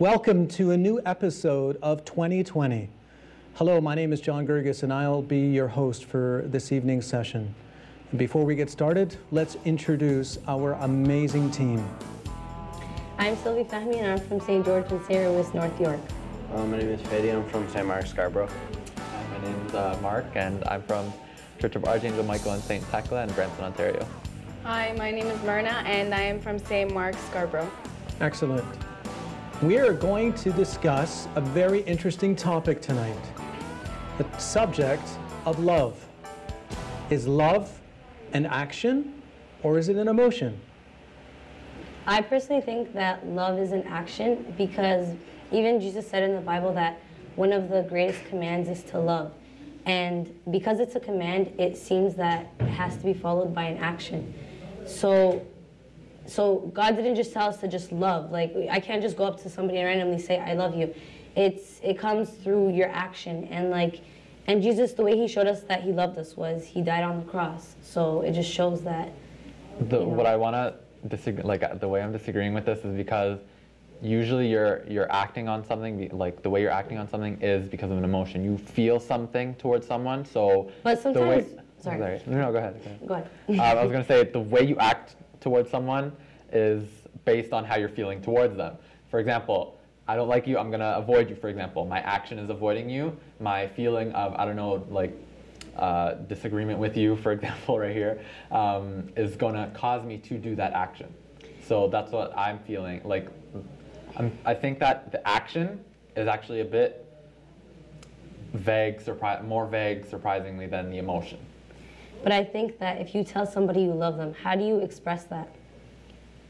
Welcome to a new episode of 2020. Hello, my name is John Gerges, and I'll be your host for this evening's session. And before we get started, let's introduce our amazing team. I'm Sylvie Fahmy and I'm from St. George and St. Louis, North York. Uh, my name is Fede. I'm from St. Mark, Scarborough. Hi, my name is uh, Mark, and I'm from Church of Archangel Michael in St. Thecla in Brampton, Ontario. Hi, my name is Myrna, and I am from St. Mark, Scarborough. Excellent. We are going to discuss a very interesting topic tonight the subject of love. Is love an action or is it an emotion? I personally think that love is an action because even Jesus said in the Bible that one of the greatest commands is to love. And because it's a command, it seems that it has to be followed by an action. So so God didn't just tell us to just love. Like I can't just go up to somebody and randomly say I love you. It's it comes through your action and like and Jesus the way he showed us that he loved us was he died on the cross. So it just shows that The, you know. What I want to disagree, like the way I'm disagreeing with this is because usually you're you're acting on something like the way you're acting on something is because of an emotion. You feel something towards someone, so But the way. sometimes- sorry. No, no, go ahead. Go ahead. go ahead. um, I was gonna say the way you act towards someone is based on how you're feeling towards them. For example, I don't like you. I'm gonna avoid you. For example, my action is avoiding you. My feeling of I don't know, like uh, disagreement with you, for example, right here, um, is gonna cause me to do that action. So that's what I'm feeling. Like, I'm, I think that the action is actually a bit vague, surpri- more vague, surprisingly, than the emotion. But I think that if you tell somebody you love them, how do you express that?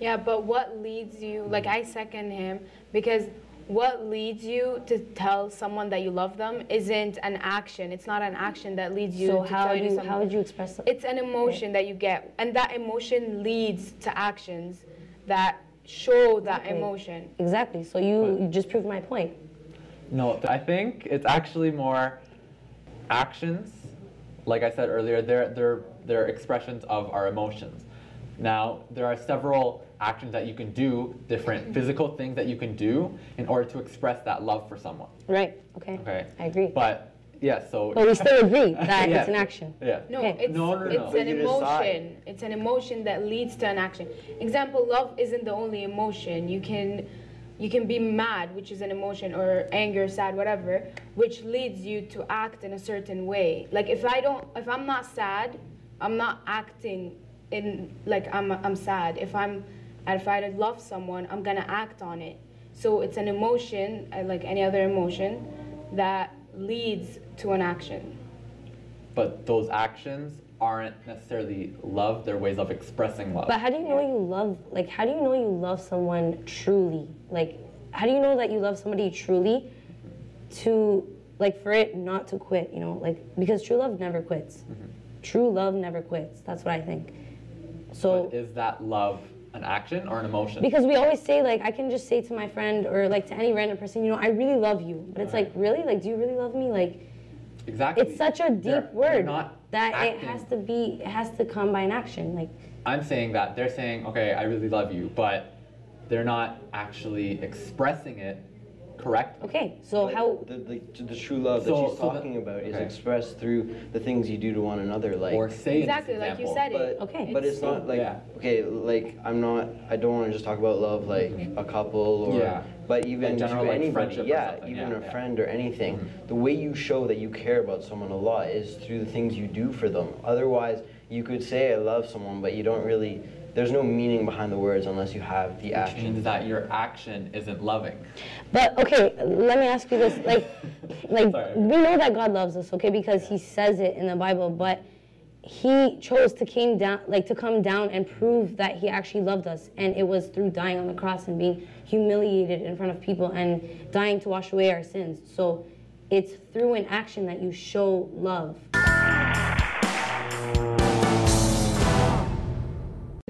Yeah, but what leads you, like I second him, because what leads you to tell someone that you love them isn't an action. It's not an action that leads you so to how tell do you you, something. how would you express that? It's an emotion that you get, and that emotion leads to actions that show that Okay. emotion. Exactly. So you, you just proved my point. No, I think it's actually more actions. Like I said earlier, they're, they're, they're expressions of our emotions. Now, there are several actions that you can do, different physical things that you can do in order to express that love for someone. Right. Okay. Okay? I agree. But, yeah, so. But we still agree that Yeah. it's an action. Yeah. No, Okay. it's, No, no, no, it's no. an But decide. emotion. It's an emotion that leads to an action. Example, love isn't the only emotion. You can you can be mad, which is an emotion, or anger, sad, whatever, which leads you to act in a certain way. Like if I don't if I'm not sad, I'm not acting in like I'm I'm sad. If I'm if I love someone, I'm gonna act on it. So it's an emotion, uh, like any other emotion, that leads to an action. But those actions aren't necessarily love, they're ways of expressing love. But how do you know you love like how do you know you love someone truly? Like how do you know that you love somebody truly to like for it not to quit, you know? Like because true love never quits. Mm-hmm. True love never quits. That's what I think. So But is that love an action or an emotion? because we always say like I can just say to my friend or like to any random person, you know, I really love you. But it's like, really? Like do you really love me? Like exactly. it's such a deep They're- they're word not that it has to be it has to come by an action. Like I'm saying that they're saying, okay, I really love you, but they're not actually expressing it correct. okay, so But how the, the, the true love So- that she's so the- talking about is expressed through the things you do to one another, like. Or say Exactly, in this like you said it. but, Okay. but it's not like Yeah. okay, like I'm not. I don't want to just talk about love like mm-hmm. a couple or. Yeah. But even Like general, to like, anybody, yeah, even yeah, a yeah. friend or anything. Mm-hmm. The way you show that you care about someone a lot is through the things you do for them. Otherwise, you could say I love someone, but you don't really. There's no meaning behind the words unless you have the Which action. means that your action isn't loving. But okay, let me ask you this: like, like Sorry. we know that God loves us, okay, because He says it in the Bible. But He chose to came down, like to come down and prove that He actually loved us, and it was through dying on the cross and being humiliated in front of people and dying to wash away our sins. So it's through an action that you show love.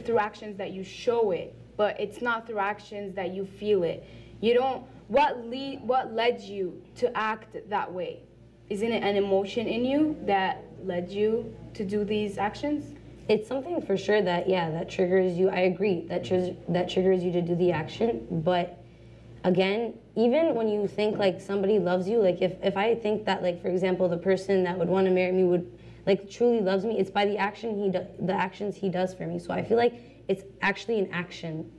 through actions that you show it, but it's not through actions that you feel it. You don't. What lead? What led you to act that way? Isn't it an emotion in you that led you to do these actions? It's something for sure that yeah that triggers you. I agree that tris- that triggers you to do the action, but again, even when you think like somebody loves you, like if, if I think that like for example the person that would want to marry me would like truly loves me, it's by the action he do, the actions he does for me. So I feel like it's actually an action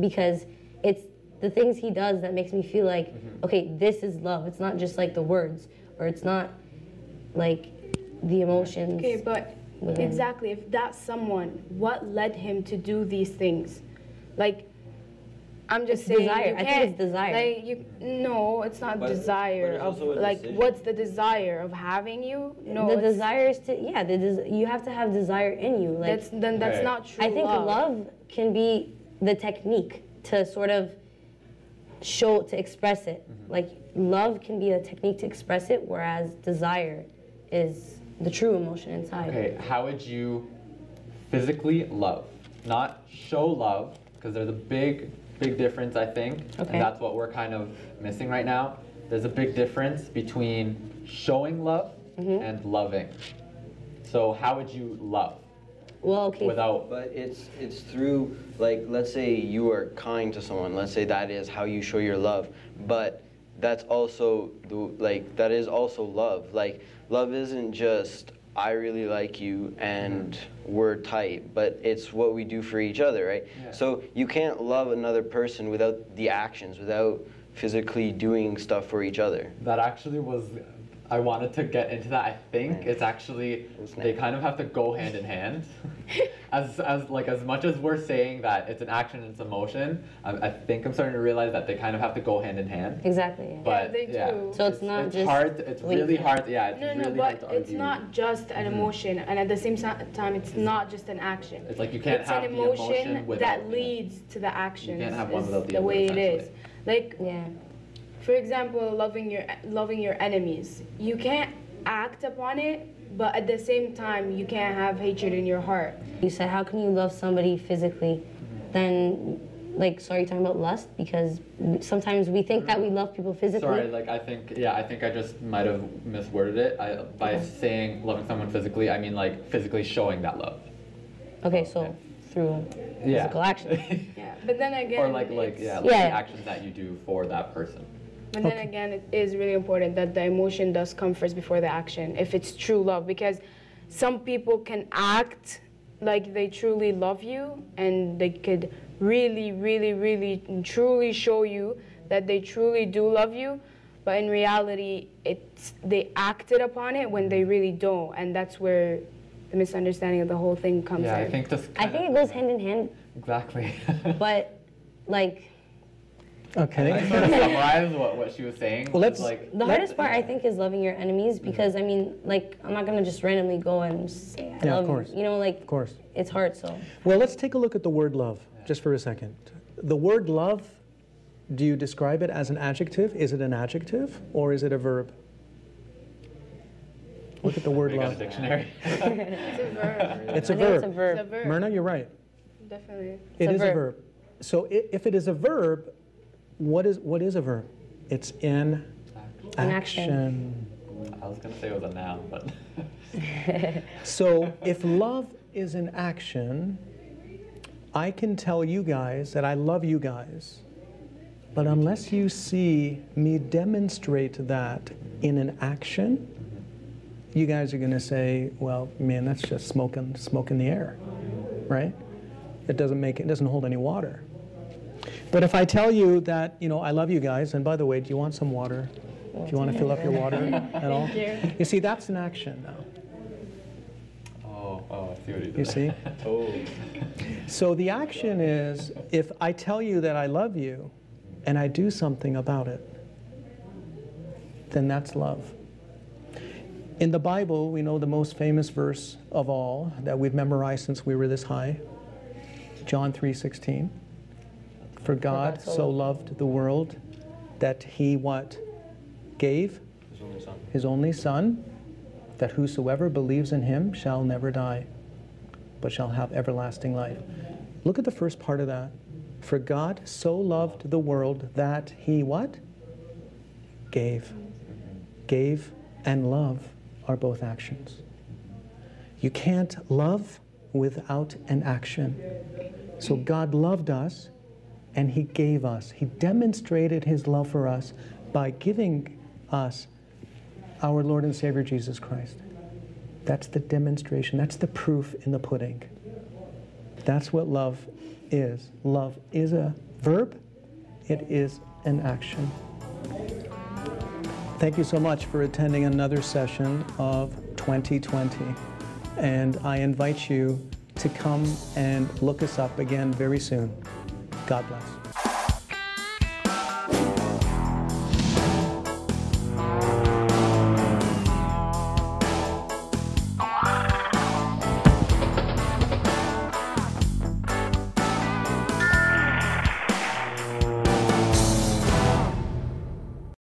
because it's the things he does that makes me feel like mm-hmm. okay, this is love. It's not just like the words or it's not like the emotions. Okay, but Within. exactly, if that's someone, what led him to do these things? Like, I'm just It's saying. desire. You I think can't, it's desire. Like you, no, it's not But- but desire it's of like decision. what's the desire of having you? No, the desire is to yeah, the des- you have to have desire in you. Like That's then that's Okay. not true. I think love. love can be the technique to sort of show to express it. Like love can be a technique to express it, whereas desire is the true emotion inside. Okay, how would you physically love? Not show love, because there's a big, big difference, I think. Okay. And that's what we're kind of missing right now. There's a big difference between showing love Mm-hmm. and loving. So, how would you love Well, okay. without. But it's it's through like let's say you are kind to someone. Let's say that is how you show your love. But that's also the like that is also love. Like love isn't just I really like you and we're tight, but it's what we do for each other, right? Yeah. So you can't love another person without the actions, without physically doing stuff for each other. That actually was. I wanted to get into that. I think it's actually they kind of have to go hand in hand. as as like as much as we're saying that it's an action, it's emotion. I, I think I'm starting to realize that they kind of have to go hand in hand. exactly. yeah. But they do. So it's not it's just hard. It's what really hard. Yeah, it's No, no, really but hard to it's not just an mm-hmm. emotion, and at the same time, it's not just an action. It's like you can't it's have an the emotion, emotion without. that leads to the actions. have one without the the way it is. Like, Yeah. For example, loving your loving your enemies. You can't act upon it, but at the same time, you can't have hatred in your heart. You said, how can you love somebody physically? Then, like, so are talking about lust? Because sometimes we think that we love people physically. Sorry, like I think yeah, I think I just might have misworded it. I, by saying loving someone physically, I mean like physically showing that love. Okay, so through Yeah. physical action. Yeah, but then again, or like like yeah, like Yeah. the actions that you do for that person. But then again, it is really important that the emotion does come first before the action, if it's true love, because some people can act like they truly love you and they could really, really, really, truly show you that they truly do love you. But in reality, it's they acted upon it when they really don't, and that's where the misunderstanding of the whole thing comes Yeah, in. I think this. I kinda- think it goes hand in hand, exactly. but like I Okay. sort of summarize what, what she was saying. Well, let's- like the hardest part I think is loving your enemies because I mean, like I'm not gonna just randomly go and just say I Yeah, of course. you. You know, like Of course. it's hard. So Well, let's take a look at the word love just for a second. The word love, do you describe it as an adjective? Is it an adjective or is it a verb? Look at the word we got a love. dictionary. It's a verb. It's a I think it's a verb. verb. It's a verb. Myrna, you're right. Definitely. It a is a verb. verb. So if it is a verb, what is what is a verb? It's in An action. I was gonna say it was a noun, but So if love is an action, I can tell you guys that I love you guys. But unless you see me demonstrate that in an action, you guys are going to say, well, man, that's just smoke in, smoke in the air, right? It doesn't make it doesn't hold any water. But if I tell you that, you know, I love you guys, and by the way, do you want some water? Do you want to fill up your water at all? You see, that's an action now. oh oh, I see what he did. You see? Oh. So the action is if I tell you that I love you and I do something about it, then that's love. In the Bible, we know the most famous verse of all that we've memorized since we were this high. John 3:16. For God so so loved the world that he what? Gave His only son. his only son that whosoever believes in him shall never die but shall have everlasting life. Look at the first part of that. For God so loved the world that he what? Gave. Gave and love are both actions. You can't love without an action. So God loved us and He gave us. He demonstrated His love for us by giving us our Lord and Savior Jesus Christ. That's the demonstration, that's the proof in the pudding. That's what love is. Love is a verb, it is an action. Thank you so much for attending another session of 2020. And I invite you to come and look us up again very soon. God bless.